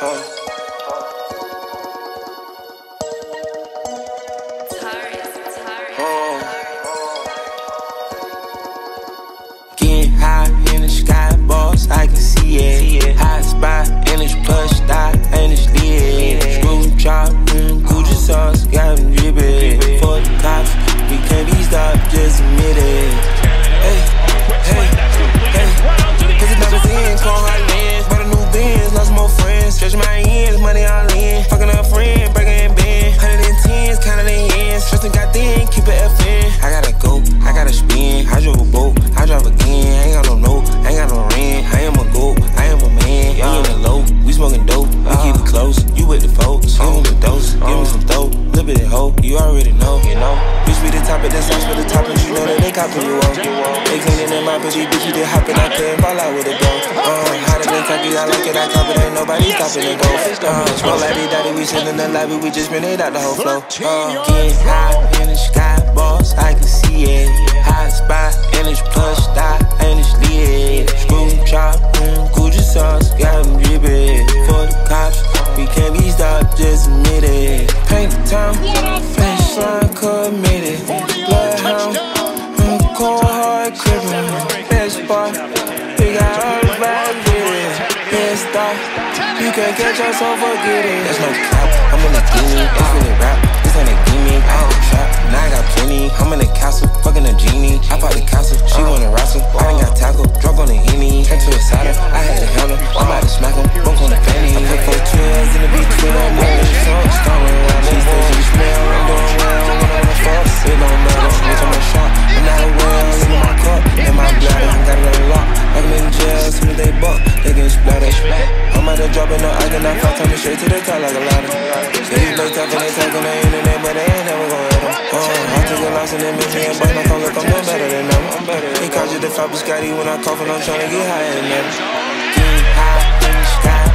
Getting Trusting got thin, keep it FN. I gotta go, I gotta spin. I drove a boat, I drive again. I ain't got no note, I ain't got no rent. I am a goat, I am a man. We in the low, we smoking dope. We keep it close, you with the folks. Give me the dose, give me some dope. Little bit of hope, you already know, you know. Bitch, be the top of the sauce for the top, toppers, you know that they copping you up. They cleaning in my pussy, bitch, you did hopping, I couldn't fall out with it though. Uh, I like it, I top it, ain't nobody stopping it though. Uh, like they daddy, we sitting in the lobby, we just been it out the whole flow. Uh, getting high in the sky, boss, I can see it. Hot spot in this plush dot, and it's lit. Screw chop, mm, Gucci sauce, got them drippin'. For the cops, we can't be stopped, just admit it. Paint the town, flash line committed. Bloodhound, mm, cold hard crippin'. Best bar, can't catch us, so forget it. There's no cap, I'm in the it's really rap. This ain't a gimme, I don't trap, now I got plenty. I'm in the castle, fucking a genie. I bought the castle, she wanna wrestle. I ain't got tackle, drunk on the henny. Turn to a saddle, I had to handle. I'm about to smack him, bunk on the fanny. I put four twins in the between, I'm moving some stolen around. She said she smell, I'm doing well, I'm on the fuck. It don't matter, bitch, I'm a shot. I'm not a well, in my cup, in my bladder. I Got it unlocked, I'm in jail, soon as they buck, they get splattered. To drop it, no, I fight, coming straight to the top like a ladder. They on the but they ain't never gonna hit them. Uh, I took a loss and it made me my phone, look, I'm doing better than them. He calls you the Faber Scotty when I cough and I'm trying to get higher than them. High in the sky,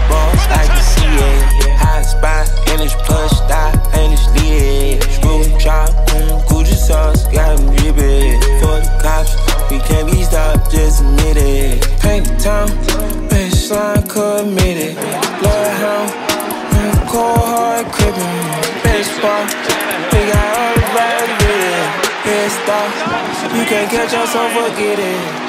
I can see it. Hot spot in this plush dot, and it's lit. Screw chop, mm, Gucci sauce, got them drippin'. For the cops, we can't be stopped, just admit it. Paint the town, baseline committed. Hard crippin'. Best bar, we got all the vibes with it. Pissed off, you can't catch so forget it.